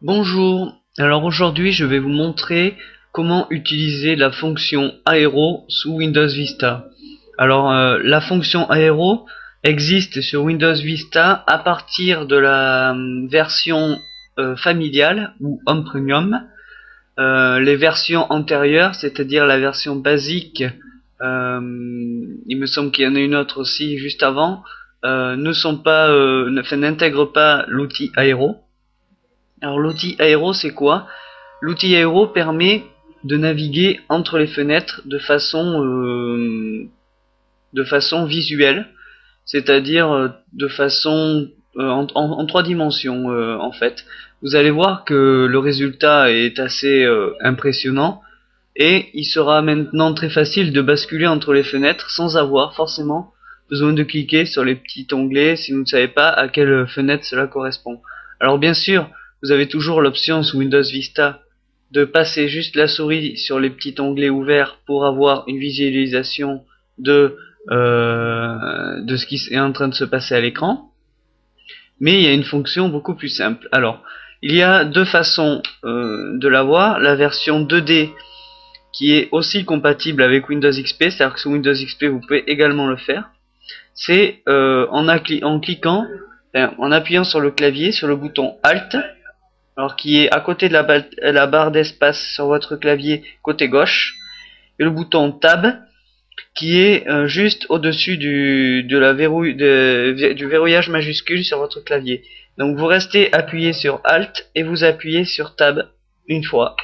Bonjour, alors aujourd'hui je vais vous montrer comment utiliser la fonction aéro sous Windows Vista. Alors euh, la fonction aéro existe sur Windows Vista à partir de la euh, version euh, familiale ou Home Premium. les versions antérieures, c'est-à-dire la version basique, il me semble qu'il y en a une autre aussi juste avant, ne sont pas, n'intègrent pas l'outil aéro. Alors l'outil aéro c'est quoi? L'outil aéro permet de naviguer entre les fenêtres de façon euh, de façon visuelle, c'est-à-dire euh, de façon euh, en, trois dimensions en fait. Vous allez voir que le résultat est assez impressionnant et il sera maintenant très facile de basculer entre les fenêtres sans avoir forcément besoin de cliquer sur les petits onglets si vous ne savez pas à quelle fenêtre cela correspond. Alors bien sûr, vous avez toujours l'option sous Windows Vista de passer juste la souris sur les petits onglets ouverts pour avoir une visualisation de, euh, de ce qui est en train de se passer à l'écran. Mais il y a une fonction beaucoup plus simple. Alors, il y a deux façons euh, de l'avoir. La version 2D qui est aussi compatible avec Windows XP, c'est-à-dire que sous Windows XP vous pouvez également le faire. C'est euh, en, en cliquant, en appuyant sur le clavier, sur le bouton Alt, alors qui est à côté de la, barre d'espace sur votre clavier côté gauche, et le bouton Tab qui est euh, juste au-dessus du, verrouillage majuscule sur votre clavier. Donc vous restez appuyé sur Alt et vous appuyez sur Tab une fois.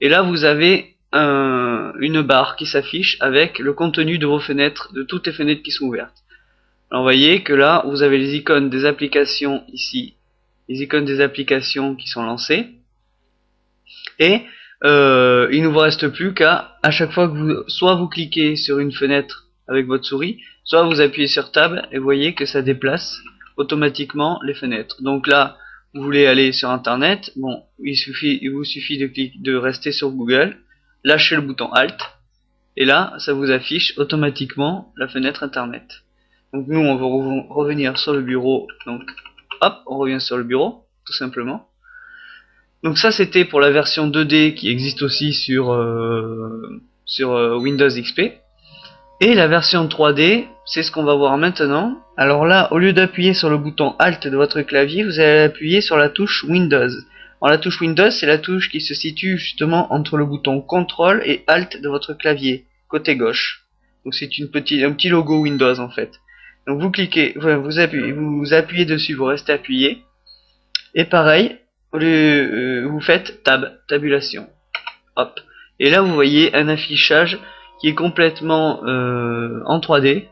Et là vous avez une barre qui s'affiche avec le contenu de vos fenêtres, de toutes les fenêtres qui sont ouvertes. Alors vous voyez que là vous avez les icônes des applications ici les icônes des applications qui sont lancées. Et euh, il ne vous reste plus qu'à, à chaque fois que vous, soit vous cliquez sur une fenêtre avec votre souris, soit vous appuyez sur Tab et vous voyez que ça déplace automatiquement les fenêtres. Donc là, vous voulez aller sur Internet, bon, il vous suffit de, rester sur Google, lâcher le bouton Alt, et là, ça vous affiche automatiquement la fenêtre Internet. Donc nous, on va revenir sur le bureau, donc hop, on revient sur le bureau, tout simplement. Donc ça c'était pour la version 2D qui existe aussi sur, euh, euh, Windows XP. Et la version 3D, c'est ce qu'on va voir maintenant. Alors là, au lieu d'appuyer sur le bouton Alt de votre clavier, vous allez appuyer sur la touche Windows. Alors la touche Windows, c'est la touche qui se situe justement entre le bouton CTRL et Alt de votre clavier, côté gauche. Donc c'est un petit logo Windows en fait. Donc vous cliquez, vous appuyez, vous appuyez dessus, vous restez appuyé. Et pareil, euh, vous faites tab, tabulation. Hop. Et là vous voyez un affichage qui est complètement euh, en 3D.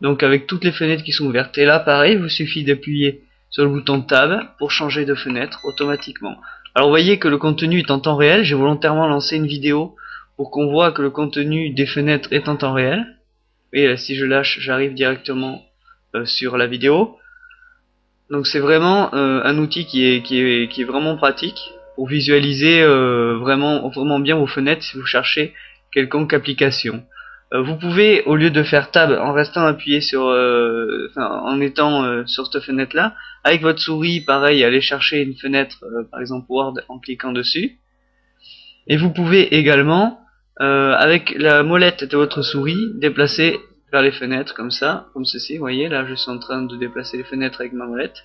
Donc avec toutes les fenêtres qui sont ouvertes. Et là pareil, il vous suffit d'appuyer sur le bouton tab pour changer de fenêtre automatiquement. Alors vous voyez que le contenu est en temps réel. J'ai volontairement lancé une vidéo pour qu'on voit que le contenu des fenêtres est en temps réel et euh, si je lâche j'arrive directement euh, sur la vidéo. Donc c'est vraiment euh, un outil qui est, qui, est, qui est vraiment pratique pour visualiser vraiment, vraiment bien vos fenêtres si vous cherchez quelconque application. Vous pouvez au lieu de faire tab en restant appuyé sur en étant sur cette fenêtre là avec votre souris pareil aller chercher une fenêtre par exemple Word en cliquant dessus. Et vous pouvez également euh, avec la molette de votre souris, déplacer vers les fenêtres comme ça, comme ceci, vous voyez, là je suis en train de déplacer les fenêtres avec ma molette.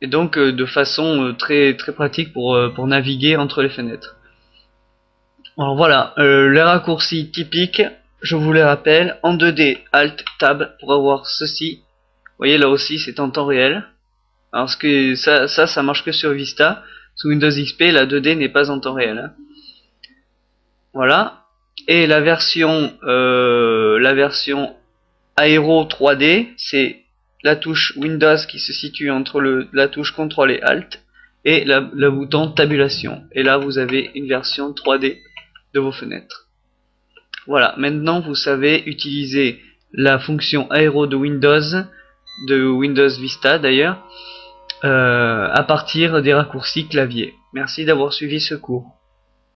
Et donc euh, de façon euh, très très pratique pour, pour naviguer entre les fenêtres. Alors voilà, les raccourcis typiques, je vous les rappelle, en 2D, Alt, Tab, pour avoir ceci. Vous voyez là aussi c'est en temps réel. Alors que ça, ça, ça marche que sur Vista. Sous Windows XP, la 2D n'est pas en temps réel. Hein. Voilà. Et la version, euh, la version Aero 3D, c'est la touche Windows qui se situe entre la touche CTRL et Alt et la, le bouton tabulation. Et là, vous avez une version 3D de vos fenêtres. Voilà, maintenant vous savez utiliser la fonction Aero de Windows, de Windows Vista d'ailleurs, euh, à partir des raccourcis clavier. Merci d'avoir suivi ce cours.